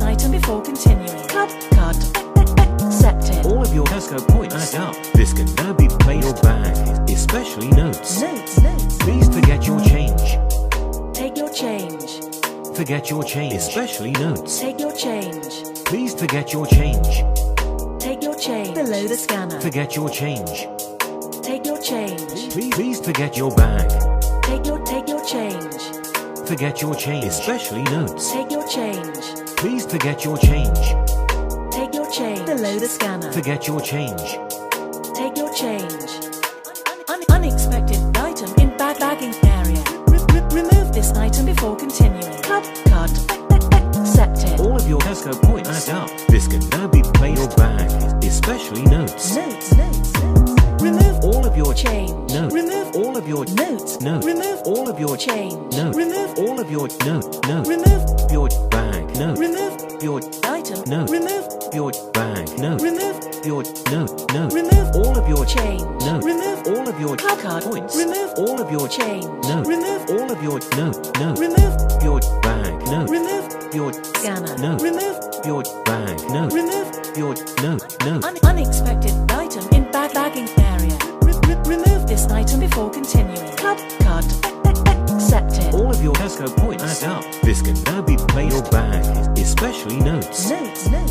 this item before continuing. Club card accepted. All of your Tesco points add up. This can now be paid or back, especially notes. Notes, notes. Please forget your change. Take your change. Forget your change, especially notes. Take your change. Please forget your change. Take your change. Below the scanner. Forget your change. Take your change. Please, please forget your bag. Take your take your change. Forget your change, especially notes. Take your change. Please forget your change. Take your change. Below the scanner. Forget your change. Take your change. Un- unexpected item in bag bagging area. Re- re- remove this item before continuing. Club card accepted. All of your Tesco points add up. This can now be paid or back, especially notes. Notes, notes, notes. Remove All of your change. note. Remove all of your notes. note. Remove all of your change. note. Remove all of your note. Note. remove your bag. Note. remove your item. No. Remove your bag. Note. remove your note. Note. remove all of your change. note. Remove all of your Club card. points. Remove all of your change. note. Remove all of your note. Note. remove your bag. Note. remove your scanner. note. Remove your bag. Note. remove your note. Note. Un- unexpected item in bag bagging area. Re- re- remove this item before continuing. Club card accepted. All of your Tesco points add up. This can now be placed in your bag, especially notes. Notes, notes.